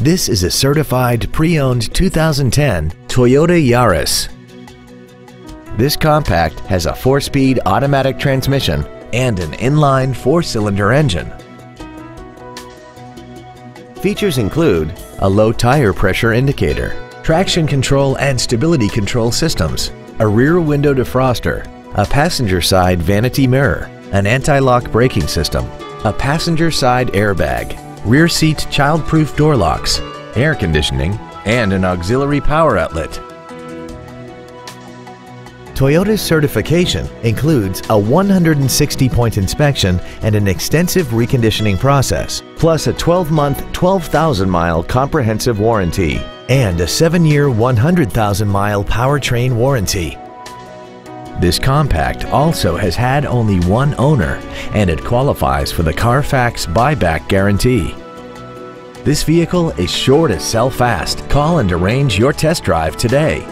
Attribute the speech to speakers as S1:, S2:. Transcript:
S1: This is a certified pre-owned 2010 Toyota Yaris. This compact has a four-speed automatic transmission and an inline four-cylinder engine. Features include a low tire pressure indicator, traction control and stability control systems, a rear window defroster, a passenger side vanity mirror, an anti-lock braking system, a passenger side airbag, rear seat child-proof door locks, air conditioning, and an auxiliary power outlet. Toyota's certification includes a 160-point inspection and an extensive reconditioning process, plus a 12-month, 12,000-mile comprehensive warranty and a 7-year, 100,000-mile powertrain warranty. This compact also has had only one owner and it qualifies for the Carfax buyback guarantee. This vehicle is sure to sell fast. Call and arrange your test drive today.